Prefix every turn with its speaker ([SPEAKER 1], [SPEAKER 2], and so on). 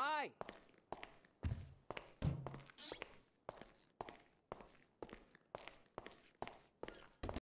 [SPEAKER 1] Hi!